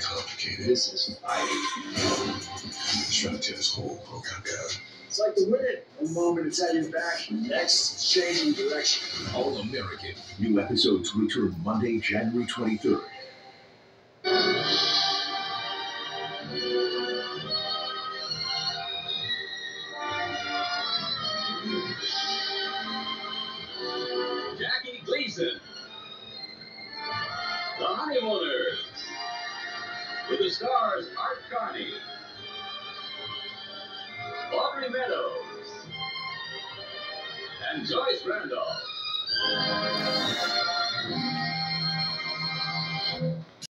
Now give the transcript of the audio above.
complicated. This is fighting. Trying to tear this whole program down. It's like the wind. One moment it's at your back, next it's changing direction. All American. New episodes return Monday, January 23rd. Jackie Gleason. The Honeymooners. With the stars Art Carney. Audrey Meadows. And Joyce Randolph.